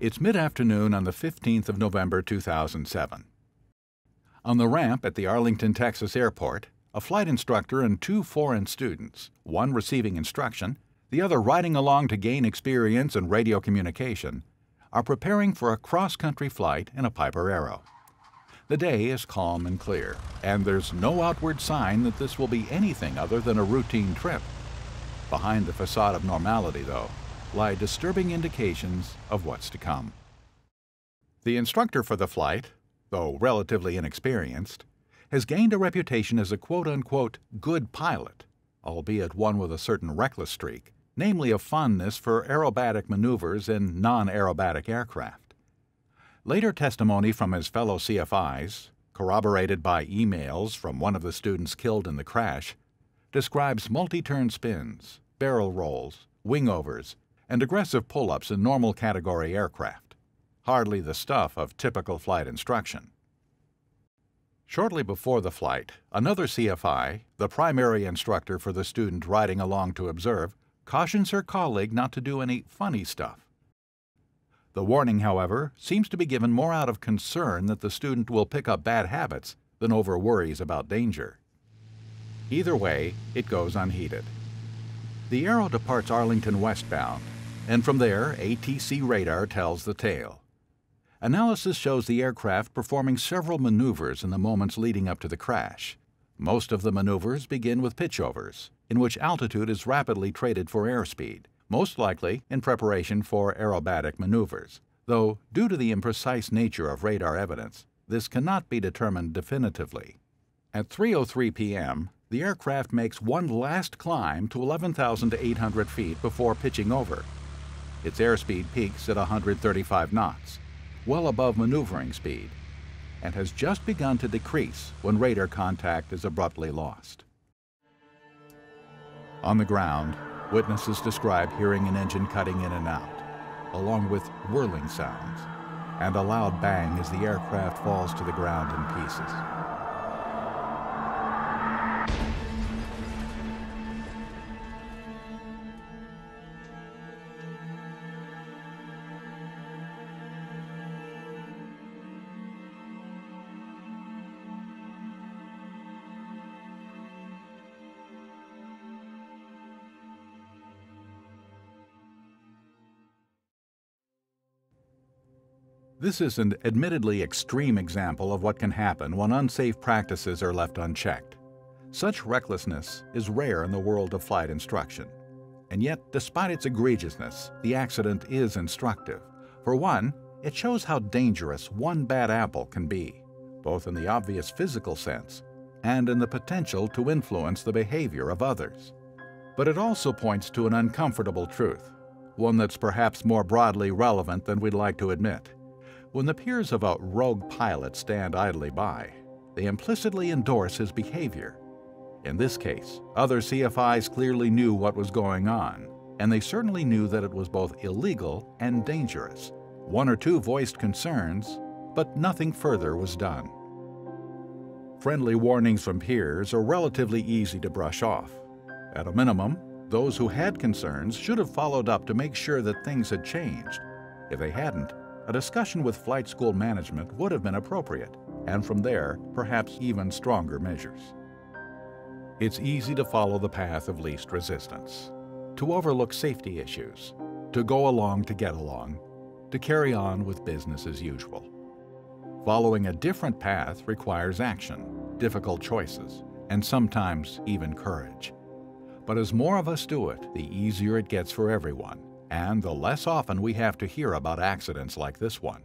It's mid afternoon on the 15th of November 2007. On the ramp at the Arlington, Texas airport, a flight instructor and two foreign students, one receiving instruction, the other riding along to gain experience in radio communication, are preparing for a cross country flight in a Piper Arrow. The day is calm and clear, and there's no outward sign that this will be anything other than a routine trip. Behind the facade of normality, though, lie disturbing indications of what's to come. The instructor for the flight, though relatively inexperienced, has gained a reputation as a quote unquote good pilot, albeit one with a certain reckless streak, namely a fondness for aerobatic maneuvers in non aerobatic aircraft. Later testimony from his fellow CFIs, corroborated by emails from one of the students killed in the crash, describes multi turn spins, barrel rolls, wingovers, and aggressive pull ups in normal category aircraft, hardly the stuff of typical flight instruction. Shortly before the flight, another CFI, the primary instructor for the student riding along to observe, cautions her colleague not to do any funny stuff. The warning, however, seems to be given more out of concern that the student will pick up bad habits than over worries about danger. Either way, it goes unheeded. The Arrow departs Arlington westbound, and from there, ATC radar tells the tale. Analysis shows the aircraft performing several maneuvers in the moments leading up to the crash. Most of the maneuvers begin with pitchovers, in which altitude is rapidly traded for airspeed most likely in preparation for aerobatic maneuvers, though due to the imprecise nature of radar evidence, this cannot be determined definitively. At 3:03 p.m., the aircraft makes one last climb to 11,800 feet before pitching over. Its airspeed peaks at 135 knots, well above maneuvering speed, and has just begun to decrease when radar contact is abruptly lost. On the ground, Witnesses describe hearing an engine cutting in and out, along with whirling sounds, and a loud bang as the aircraft falls to the ground in pieces. This is an admittedly extreme example of what can happen when unsafe practices are left unchecked. Such recklessness is rare in the world of flight instruction. And yet, despite its egregiousness, the accident is instructive. For one, it shows how dangerous one bad apple can be, both in the obvious physical sense and in the potential to influence the behavior of others. But it also points to an uncomfortable truth, one that's perhaps more broadly relevant than we'd like to admit. When the peers of a rogue pilot stand idly by, they implicitly endorse his behavior. In this case, other CFIs clearly knew what was going on, and they certainly knew that it was both illegal and dangerous. One or two voiced concerns, but nothing further was done. Friendly warnings from peers are relatively easy to brush off. At a minimum, those who had concerns should have followed up to make sure that things had changed. If they hadn't, a discussion with flight school management would have been appropriate, and from there, perhaps even stronger measures. It's easy to follow the path of least resistance, to overlook safety issues, to go along to get along, to carry on with business as usual. Following a different path requires action, difficult choices, and sometimes even courage. But as more of us do it, the easier it gets for everyone and the less often we have to hear about accidents like this one.